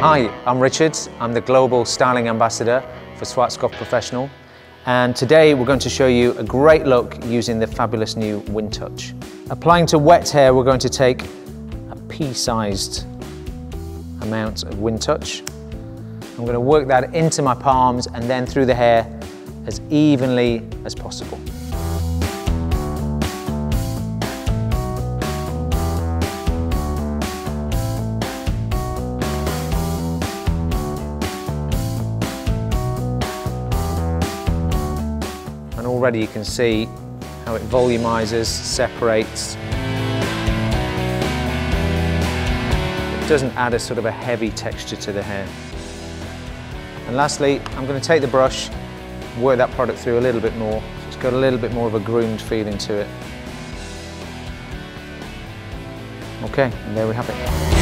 Hi, I'm Richard. I'm the Global Styling Ambassador for Schwarzkopf Professional. And today we're going to show you a great look using the fabulous new Wind Touch. Applying to wet hair, we're going to take a pea-sized amount of Wind Touch. I'm going to work that into my palms and then through the hair as evenly as possible. Already you can see how it volumizes, separates. It doesn't add a sort of a heavy texture to the hair. And lastly, I'm going to take the brush, work that product through a little bit more. So it's got a little bit more of a groomed feeling to it. Okay, and there we have it.